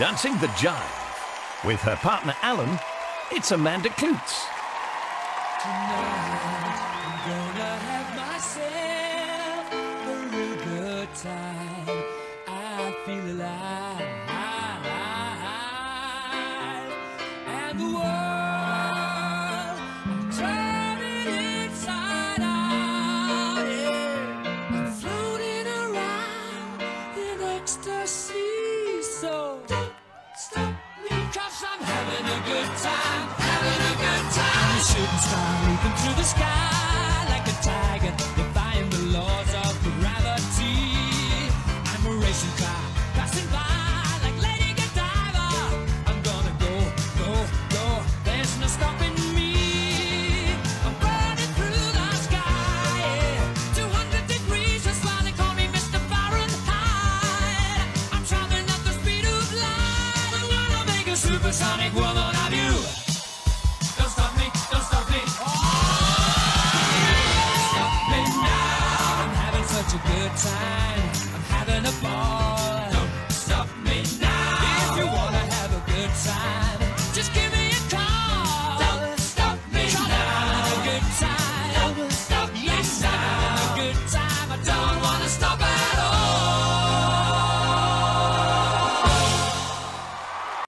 Dancing the Jive. With her partner Alan, it's Amanda Kloots. Tonight, Ecstasy. So don't stop me, cause I'm having a good time. Having a good time. I'm a shooting star leaping through the sky like a tiger, defying the laws of gravity. I'm a racing car passing by supersonic woman of you. Don't stop me, don't stop me. Stop me now. I'm having such a good time. I'm having a ball.